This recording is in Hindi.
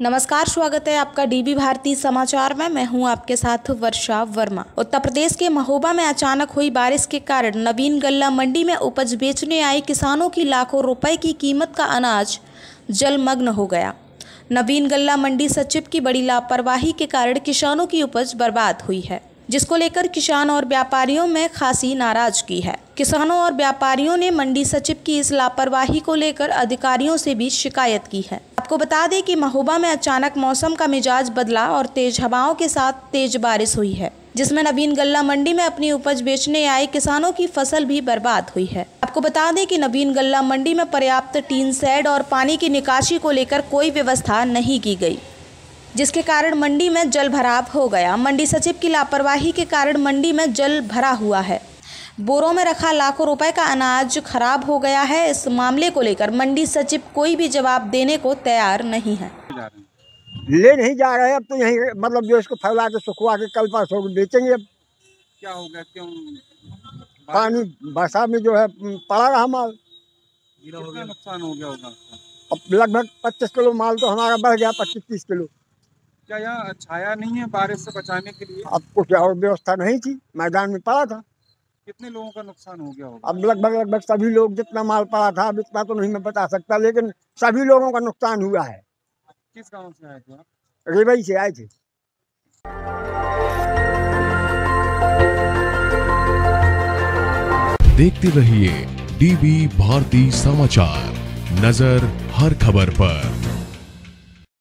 नमस्कार, स्वागत है आपका डीबी भारती समाचार में। मैं हूँ आपके साथ वर्षा वर्मा। उत्तर प्रदेश के महोबा में अचानक हुई बारिश के कारण नवीन गल्ला मंडी में उपज बेचने आए किसानों की लाखों रुपए की कीमत का अनाज जलमग्न हो गया। नवीन गल्ला मंडी सचिव की बड़ी लापरवाही के कारण किसानों की उपज बर्बाद हुई है, जिसको लेकर किसान और व्यापारियों में खासी नाराज़गी है। किसानों और व्यापारियों ने मंडी सचिव की इस लापरवाही को लेकर अधिकारियों से भी शिकायत की है। आपको बता दें कि महोबा में अचानक मौसम का मिजाज बदला और तेज हवाओं के साथ तेज बारिश हुई है, जिसमें नवीन गल्ला मंडी में अपनी उपज बेचने आए किसानों की फ़सल भी बर्बाद हुई है। आपको बता दें कि नवीन गल्ला मंडी में पर्याप्त टीन सेड और पानी की निकासी को लेकर कोई व्यवस्था नहीं की गई, जिसके कारण मंडी में जल भराव हो गया। मंडी सचिव की लापरवाही के कारण मंडी में जल भरा हुआ है। बोरों में रखा लाखों रुपए का अनाज खराब हो गया है। इस मामले को लेकर मंडी सचिव कोई भी जवाब देने को तैयार नहीं है। ले नहीं जा रहे अब तो यही मतलब जो इसको फैला के सुखवा के कल परसों को बेचेंगे अब। क्या हो गया? क्यों? पानी बरसात में जो है पड़ा रहा माल। नुकसान हो गया होगा अब लगभग पच्चीस किलो माल तो हमारा बढ़ गया पच्चीस तीस किलो। क्या यहाँ छाया नहीं है बारिश से बचाने के लिए? अब कुछ और व्यवस्था नहीं थी मैदान में पड़ा था। कितने लोगों का नुकसान हो गया होगा? अब लगभग लगभग सभी लोग जितना माल पड़ा था अब इतना तो नहीं मैं बता सकता लेकिन सभी लोगों का नुकसान हुआ है। किस गाँव से आए थे आप? रेबई से आए थे। देखते रहिए डीबी भारती समाचार नज़र हर खबर पर।